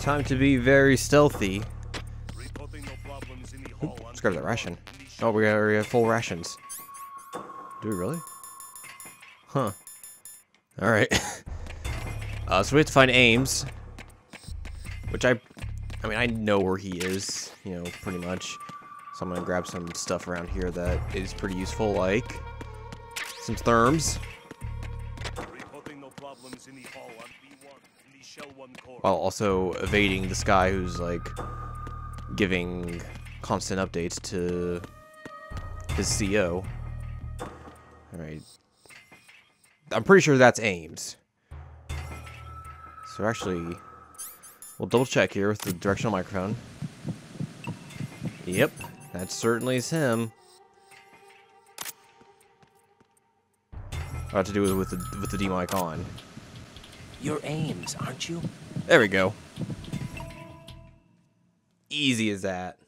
Time to be very stealthy. let's grab that ration. Oh, we got, we got full rations. Do we really? Huh. Alright. uh, so we have to find Ames. Which I... I mean, I know where he is, you know, pretty much. So I'm gonna grab some stuff around here that is pretty useful, like... Some therms. While also evading this guy who's, like, giving constant updates to his CO. Alright. I'm pretty sure that's Ames. So actually, we'll double check here with the directional microphone. Yep, that certainly is him. I have to do it with the with the D mic on. You're Ames, aren't you? There we go. Easy as that.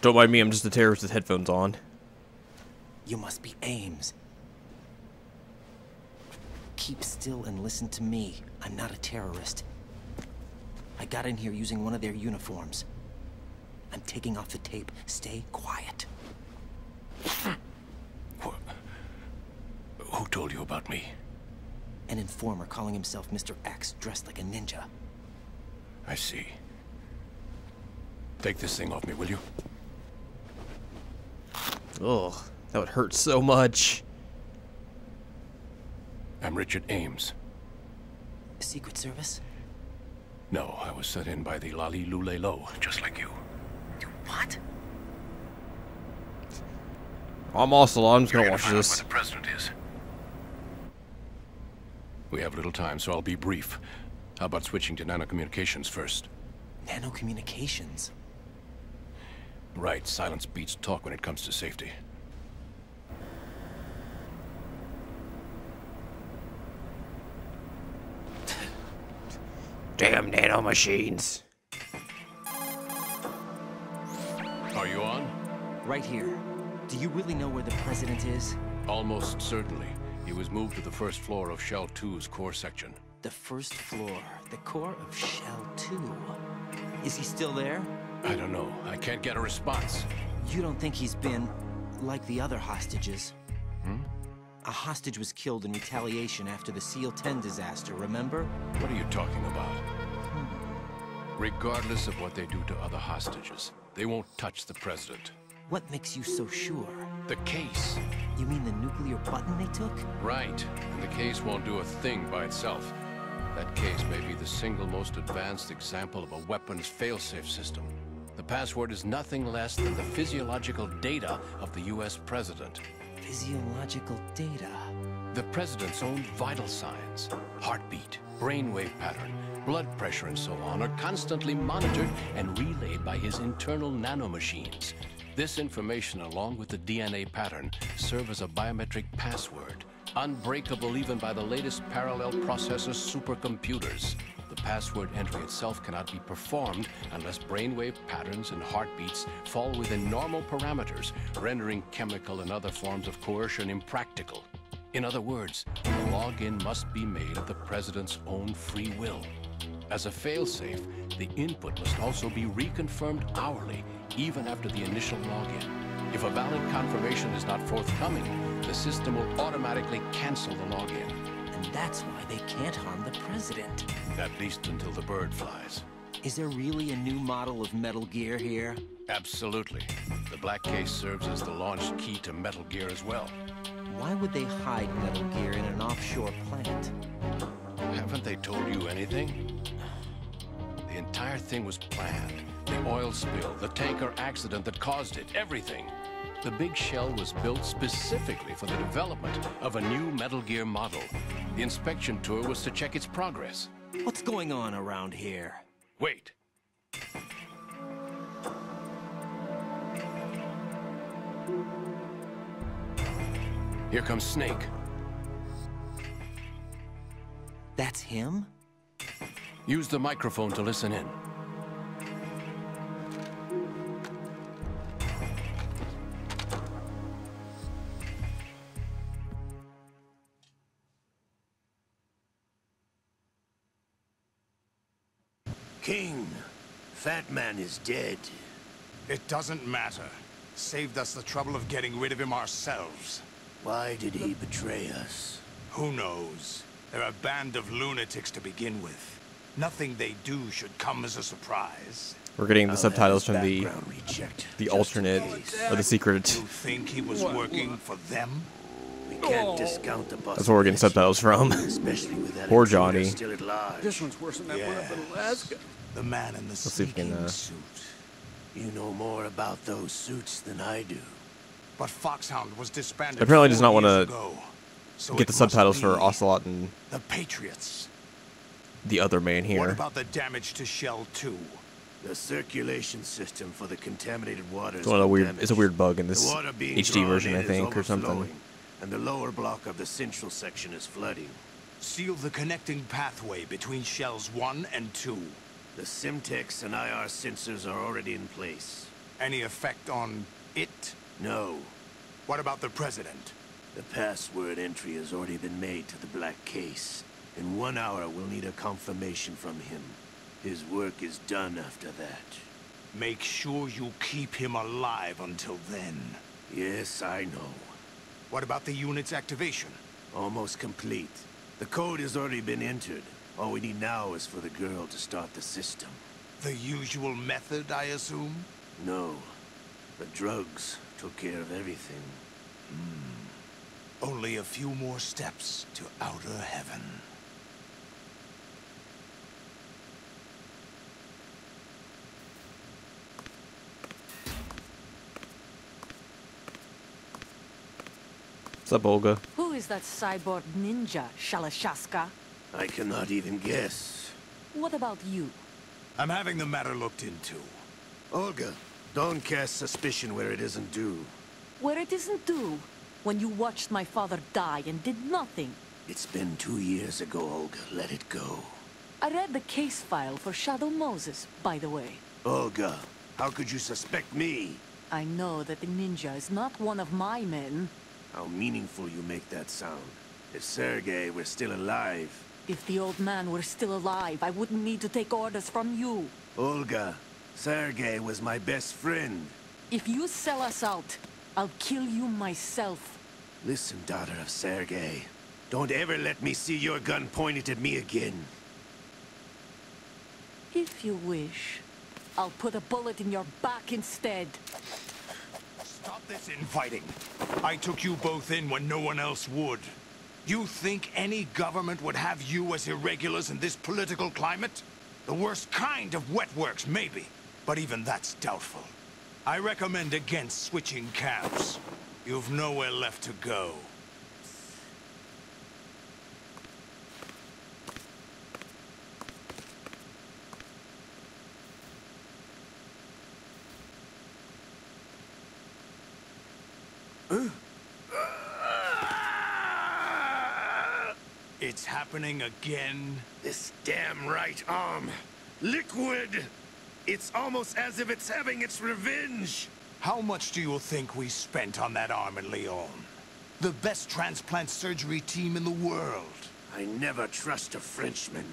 Don't mind me, I'm just a terrorist with headphones on. You must be Ames. Keep still and listen to me. I'm not a terrorist. I got in here using one of their uniforms. I'm taking off the tape. Stay quiet. Who told you about me? An informer calling himself Mr. X, dressed like a ninja. I see. Take this thing off me, will you? Ugh, that would hurt so much. I'm Richard Ames. Secret Service? No, I was sent in by the Lali Lule Lo, just like you. What? I'm also I'm just gonna watch find out this. where the president is. We have little time, so I'll be brief. How about switching to nanocommunications first? Nanocommunications? Right, silence beats talk when it comes to safety. Damn nano machines. Are you on? Right here. Do you really know where the president is? Almost certainly. He was moved to the first floor of Shell 2's core section. The first floor, the core of Shell 2. Is he still there? I don't know. I can't get a response. You don't think he's been like the other hostages? Hmm? A hostage was killed in retaliation after the SEAL 10 disaster, remember? What are you talking about? Regardless of what they do to other hostages, they won't touch the president. What makes you so sure? The case. You mean the nuclear button they took? Right. And the case won't do a thing by itself. That case may be the single most advanced example of a weapons failsafe system. The password is nothing less than the physiological data of the US president. Physiological data. The president's own vital signs, heartbeat, brainwave pattern, blood pressure and so on are constantly monitored and relayed by his internal nanomachines. This information, along with the DNA pattern, serve as a biometric password, unbreakable even by the latest parallel processor supercomputers. The password entry itself cannot be performed unless brainwave patterns and heartbeats fall within normal parameters, rendering chemical and other forms of coercion impractical. In other words, the login must be made of the president's own free will. As a failsafe, the input must also be reconfirmed hourly, even after the initial login. If a valid confirmation is not forthcoming, the system will automatically cancel the login. And that's why they can't harm the president. At least until the bird flies. Is there really a new model of Metal Gear here? Absolutely. The black case serves as the launch key to Metal Gear as well. Why would they hide Metal Gear in an offshore plant? Haven't they told you anything? The entire thing was planned. The oil spill, the tanker accident that caused it, everything. The big shell was built specifically for the development of a new Metal Gear model. The inspection tour was to check its progress. What's going on around here? Wait. Here comes Snake. That's him? Use the microphone to listen in. King, Fat Man is dead. It doesn't matter. Saved us the trouble of getting rid of him ourselves. Why did he betray us? Who knows? They're a band of lunatics to begin with. Nothing they do should come as a surprise. We're getting the I'll subtitles from the background the just alternate or the secret. You think he was working for them? We can't discount the That's where we're getting subtitles from. Especially with that Poor Johnny. still at large. This one's worse than that one up in Alaska. The man in the see if we can, uh, suit. You know more about those suits than I do. But Foxhound was disbanded Apparently does not wanna. So Get the subtitles for Ocelot and The Patriots. The other man here. What about the damage to Shell 2? The circulation system for the contaminated water It's one of the weird. It's a weird bug in this water being HD version, I think, or something. overflowing, And the lower block of the central section is flooding. Seal the connecting pathway between Shells 1 and 2. The Semtex and IR sensors are already in place. Any effect on it? No, What about the President? the password entry has already been made to the black case. In one hour, we'll need a confirmation from him. His work is done after that. Make sure you keep him alive until then. Yes, I know. What about the unit's activation? Almost complete. The code has already been entered. All we need now is for the girl to start the system. The usual method, I assume? No, the drugs took care of everything. Hmm. Only a few more steps to outer heaven. What's up, Olga? Who is that cyborg ninja, Shalashaska? I cannot even guess. What about you? I'm having the matter looked into. Olga, don't cast suspicion where it isn't due. Where it isn't due, when you watched my father die and did nothing. It's been two years ago, Olga. Let it go. I read the case file for Shadow Moses, by the way. Olga, how could you suspect me? I know that the ninja is not one of my men. How meaningful you make that sound. If Sergei were still alive... If the old man were still alive, I wouldn't need to take orders from you. Olga, Sergei was my best friend. If you sell us out, I'll kill you myself. Listen, daughter of Sergei. Don't ever let me see your gun pointed at me again. If you wish, I'll put a bullet in your back instead. Stop this infighting. I took you both in when no one else would. You think any government would have you as irregulars in this political climate? The worst kind of wet works, maybe. But even that's doubtful. I recommend against switching camps. You've nowhere left to go. It's happening again. This damn right arm. Liquid! It's almost as if it's having its revenge. How much do you think we spent on that arm in Lyon? The best transplant surgery team in the world. I never trust a Frenchman.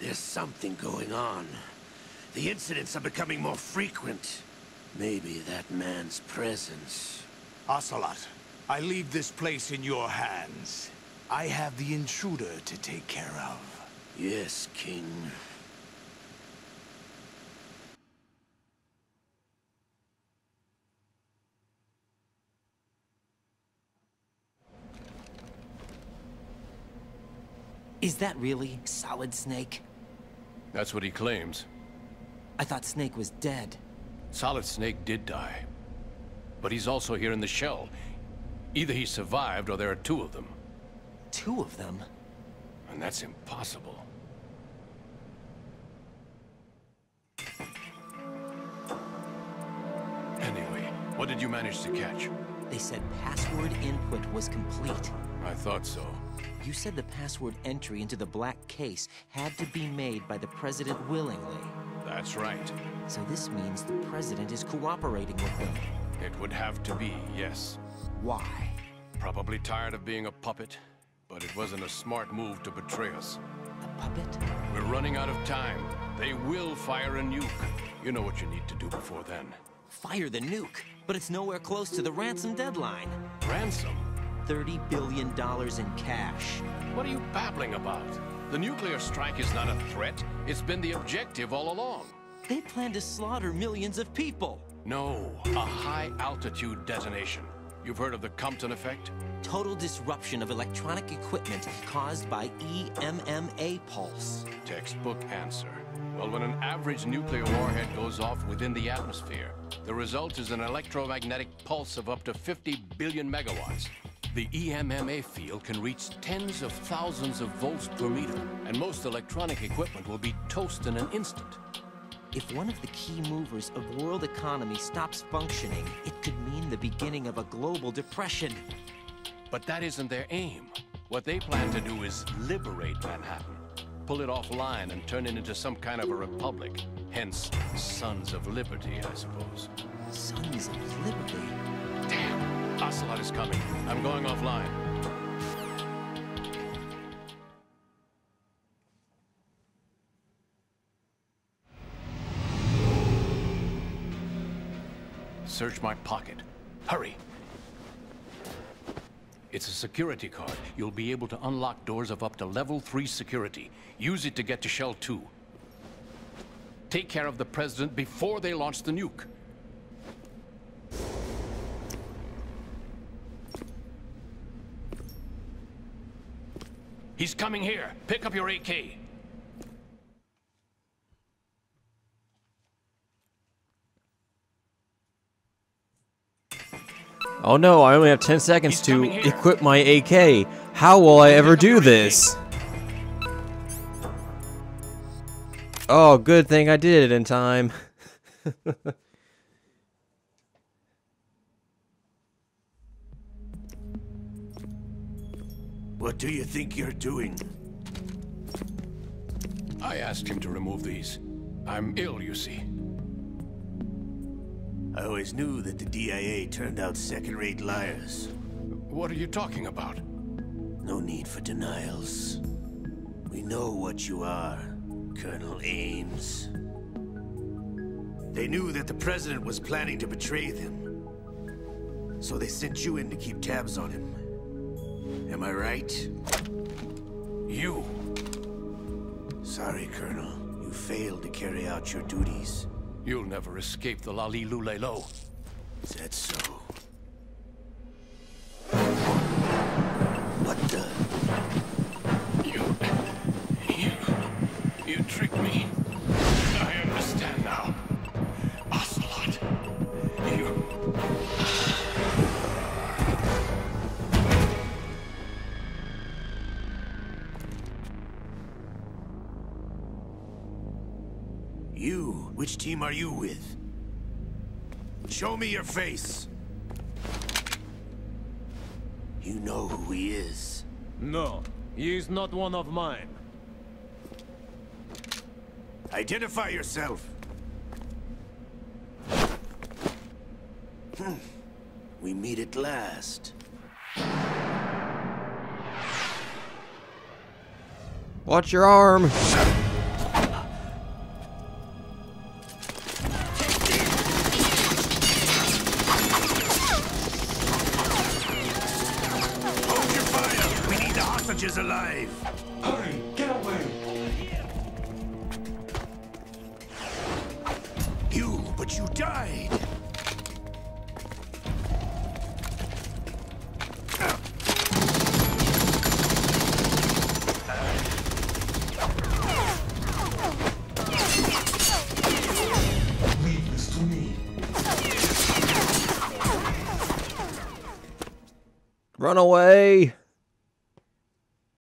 There's something going on. The incidents are becoming more frequent. Maybe that man's presence. Ocelot, I leave this place in your hands. I have the intruder to take care of. Yes, King. Is that really Solid Snake? That's what he claims. I thought Snake was dead. Solid Snake did die. But he's also here in the shell. Either he survived or there are two of them. Two of them? And that's impossible. Anyway, what did you manage to catch? They said password input was complete. I thought so. You said the password entry into the black case had to be made by the President willingly. That's right. So this means the President is cooperating with them. It would have to be, yes. Why? Probably tired of being a puppet, but it wasn't a smart move to betray us. A puppet? We're running out of time. They will fire a nuke. You know what you need to do before then. Fire the nuke, but it's nowhere close to the ransom deadline. Ransom? $30 billion in cash. What are you babbling about? The nuclear strike is not a threat. It's been the objective all along. They plan to slaughter millions of people. No, a high-altitude detonation. You've heard of the Compton effect? Total disruption of electronic equipment caused by EMMA pulse. Textbook answer. Well, when an average nuclear warhead goes off within the atmosphere, the result is an electromagnetic pulse of up to 50 billion megawatts. The EMMA field can reach tens of thousands of volts per meter, and most electronic equipment will be toast in an instant. If one of the key movers of world economy stops functioning, it could mean the beginning of a global depression. But that isn't their aim. What they plan to do is liberate Manhattan. Pull it offline and turn it into some kind of a republic. Hence, Sons of Liberty, I suppose. Sons of Liberty? Damn! Ocelot is coming. I'm going offline. Search my pocket. Hurry! It's a security card. You'll be able to unlock doors of up to level 3 security. Use it to get to Shell 2. Take care of the President before they launch the nuke. He's coming here. Pick up your AK. Oh no, I only have 10 seconds He's to equip my AK. How will I ever do this? Oh, good thing I did it in time. What do you think you're doing? I asked him to remove these. I'm ill, you see. I always knew that the DIA turned out second-rate liars. What are you talking about? No need for denials. We know what you are, Colonel Ames. They knew that the President was planning to betray them. So they sent you in to keep tabs on him. Am I right? You. Sorry, Colonel. You failed to carry out your duties. You'll never escape the La-Li-Lu-Le-Lo. Is that so? Which team are you with? Show me your face. You know who he is. No, he is not one of mine. Identify yourself. Hmm. We meet at last. Watch your arm. Died! Leave this to me. Run away.